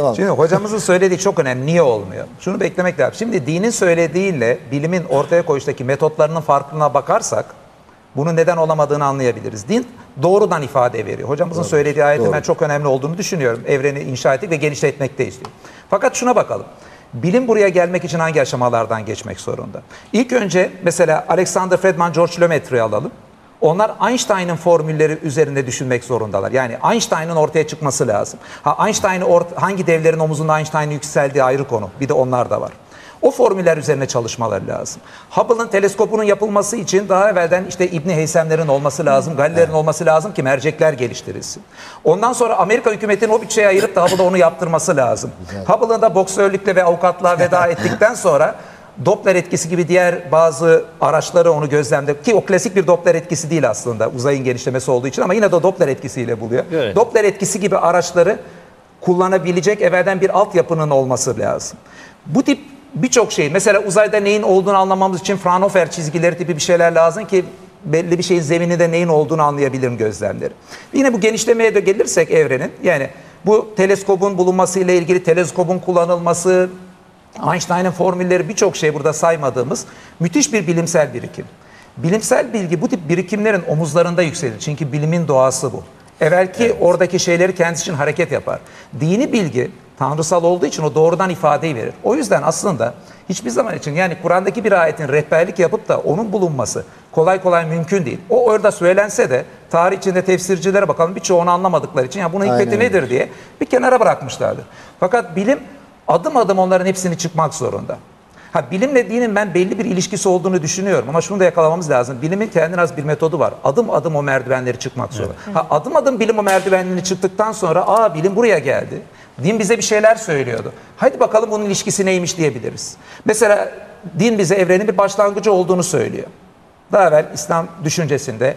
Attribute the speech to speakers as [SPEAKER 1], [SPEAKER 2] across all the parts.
[SPEAKER 1] Şimdi hocamızın söylediği çok önemli. Niye olmuyor? Şunu beklemek lazım. Şimdi dinin söylediğiyle bilimin ortaya koyuştaki metotlarının farkına bakarsak bunun neden olamadığını anlayabiliriz. Din doğrudan ifade veriyor. Hocamızın söylediği ayetin
[SPEAKER 2] doğru.
[SPEAKER 1] ben çok önemli olduğunu düşünüyorum. Evreni inşa ettik ve genişletmekteyiz diyor. Fakat şuna bakalım. Bilim buraya gelmek için hangi aşamalardan geçmek zorunda? İlk önce mesela Alexander Fredman, George Lemaitrie'yi alalım. Onlar Einstein'ın formülleri üzerinde düşünmek zorundalar. Yani Einstein'ın ortaya çıkması lazım. Ha Einstein'ı hangi devlerin omuzunda Einstein'ın yükseldiği ayrı konu. Bir de onlar da var. O formüller üzerine çalışmaları lazım. Hubble'ın teleskopunun yapılması için daha evvelden işte İbni Heysemlerin olması lazım, Galilerin olması lazım ki mercekler geliştirilsin. Ondan sonra Amerika hükümetinin o bütçeyi ayırıp da Hubble'a onu yaptırması lazım. Hubble'ın da boksörlükle ve avukatlığa veda ettikten sonra Doppler etkisi gibi diğer bazı araçları onu gözlemde ki o klasik bir Doppler etkisi değil aslında uzayın genişlemesi olduğu için ama yine de Doppler etkisiyle buluyor.
[SPEAKER 3] Evet.
[SPEAKER 1] Doppler etkisi gibi araçları kullanabilecek evvelden bir altyapının olması lazım. Bu tip birçok şey mesela uzayda neyin olduğunu anlamamız için Fraunhofer çizgileri tipi bir şeyler lazım ki belli bir şeyin zemininde neyin olduğunu anlayabilirim gözlemleri. Yine bu genişlemeye de gelirsek evrenin yani bu teleskobun bulunması ile ilgili teleskobun kullanılması, Einstein'ın formülleri birçok şey burada saymadığımız müthiş bir bilimsel birikim. Bilimsel bilgi bu tip birikimlerin omuzlarında yükselir. Çünkü bilimin doğası bu. Evvelki oradaki şeyleri kendisi için hareket yapar. Dini bilgi tanrısal olduğu için o doğrudan ifadeyi verir. O yüzden aslında hiçbir zaman için yani Kur'an'daki bir ayetin rehberlik yapıp da onun bulunması kolay kolay mümkün değil. O orada söylense de tarih içinde tefsircilere bakalım birçoğunu anlamadıkları için ya bunun hikmeti
[SPEAKER 2] Aynen
[SPEAKER 1] nedir diye bir kenara bırakmışlardır. Fakat bilim adım adım onların hepsini çıkmak zorunda. Ha bilimle dinin ben belli bir ilişkisi olduğunu düşünüyorum ama şunu da yakalamamız lazım. Bilimin kendine az bir metodu var. Adım adım o merdivenleri çıkmak zorunda. Ha adım adım bilim o merdivenlerini çıktıktan sonra aa bilim buraya geldi. Din bize bir şeyler söylüyordu. Hadi bakalım bunun ilişkisi neymiş diyebiliriz. Mesela din bize evrenin bir başlangıcı olduğunu söylüyor. Daha evvel İslam düşüncesinde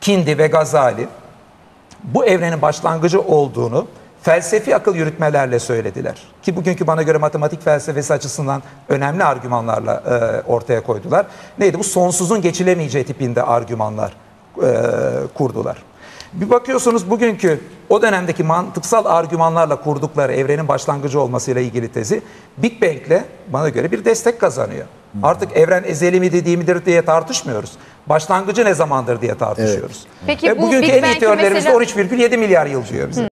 [SPEAKER 1] Kindi ve Gazali bu evrenin başlangıcı olduğunu felsefi akıl yürütmelerle söylediler. Ki bugünkü bana göre matematik felsefesi açısından önemli argümanlarla e, ortaya koydular. Neydi? Bu sonsuzun geçilemeyeceği tipinde argümanlar e, kurdular. Bir bakıyorsunuz bugünkü o dönemdeki mantıksal argümanlarla kurdukları evrenin başlangıcı olmasıyla ilgili tezi Big Bang'le bana göre bir destek kazanıyor. Artık evren ezeli mi dediği midir diye tartışmıyoruz. Başlangıcı ne zamandır diye tartışıyoruz.
[SPEAKER 4] Peki
[SPEAKER 1] Ve
[SPEAKER 4] bu
[SPEAKER 1] bugünkü
[SPEAKER 4] Big
[SPEAKER 1] en iyi teorilerimizde
[SPEAKER 4] mesela-
[SPEAKER 1] 13,7 milyar yıl diyor bize.